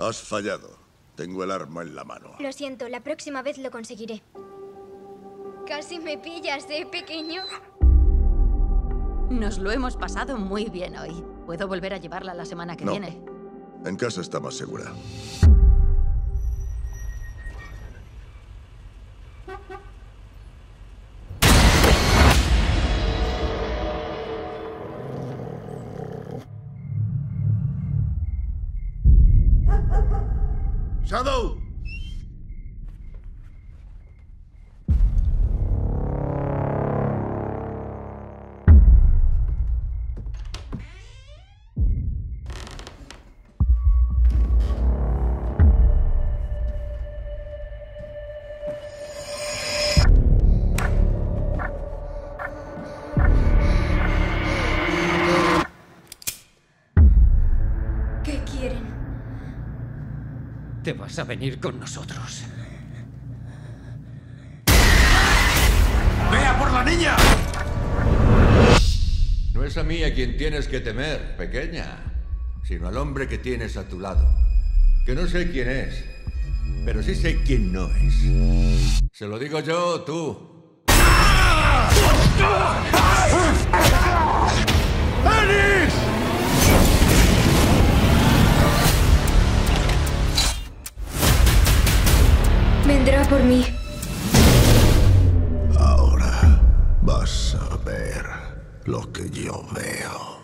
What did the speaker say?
Has fallado. Tengo el arma en la mano. Lo siento, la próxima vez lo conseguiré. Casi me pillas, ¿eh, pequeño? Nos lo hemos pasado muy bien hoy. ¿Puedo volver a llevarla la semana que No. viene? En casa está más segura. ¡Shadow! ¿Qué quieren? Te vas a venir con nosotros. ¡Vea por la niña! No es a mí a quien tienes que temer, pequeña, sino al hombre que tienes a tu lado. Que no sé quién es, pero sí sé quién no es. Se lo digo yo tú. ¡Ennis! Vendrá por mí. Ahora vas a ver lo que yo veo.